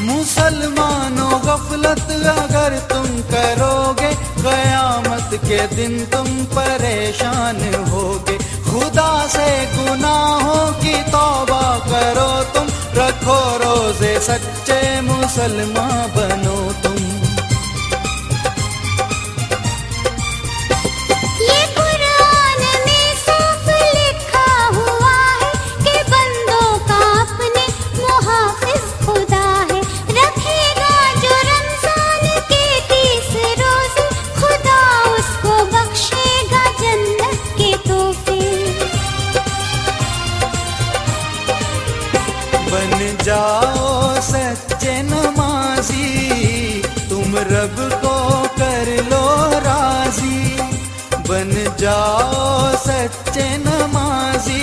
मुसलमानों, गफलत अगर तुम करोगे, कयामत के दिन तुम परेशान होगे। खुदा से गुनाहों की तौबा करो तुम, रखो रोज़े सच्चे मुसलमान बनो तुम। बन जाओ सच्चे नमाजी। तुम रब को कर लो राज़ी। बन जाओ सच्चे नमाजी।